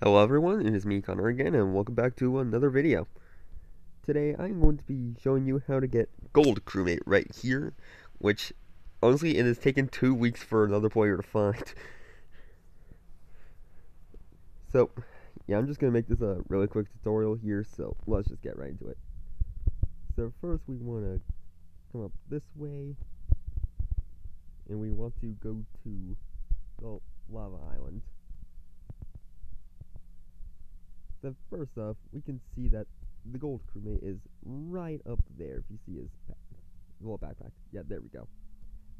Hello everyone, it is me Conner again and welcome back to another video. Today I'm going to be showing you how to get gold crewmate right here, which honestly it has taken two weeks for another player to find. So, yeah, I'm just going to make this a really quick tutorial here, so let's just get right into it. So first we want to come up this way, and we want to go to the lava island. So first off, we can see that the gold crewmate is right up there, if you see his little backpack. Yeah, there we go.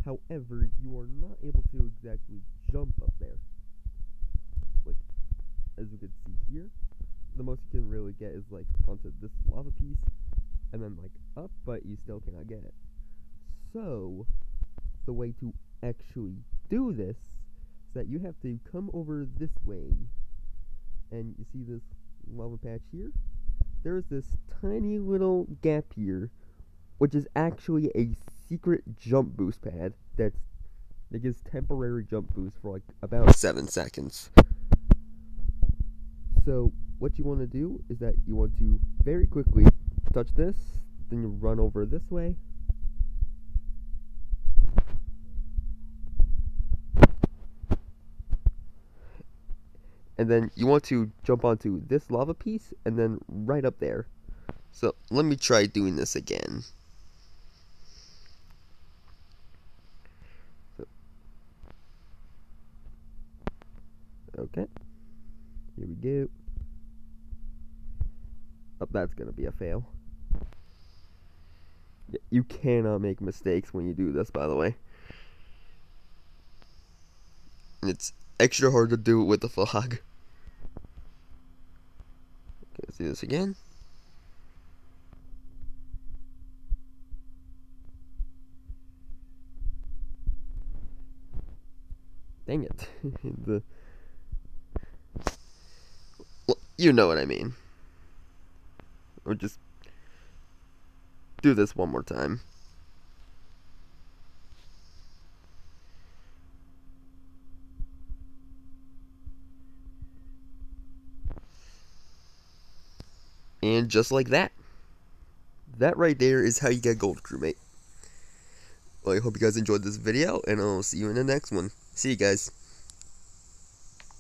However, you are not able to exactly jump up there Like, as you can see here, the most you can really get is like onto this lava piece and then like up, but you still cannot get it. So, the way to actually do this is that you have to come over this way and you see this lava patch here? There's this tiny little gap here, which is actually a secret jump boost pad that's that gives temporary jump boost for like about seven seconds. So what you want to do is that you want to very quickly touch this, then you run over this way. And then you want to jump onto this lava piece and then right up there. So let me try doing this again. Okay. Here we go. Oh, that's gonna be a fail. You cannot make mistakes when you do this, by the way. It's extra hard to do it with the fog. Do this again. Dang it. the you know what I mean. Or just do this one more time. And just like that. That right there is how you get gold crewmate. Well, I hope you guys enjoyed this video, and I'll see you in the next one. See you guys.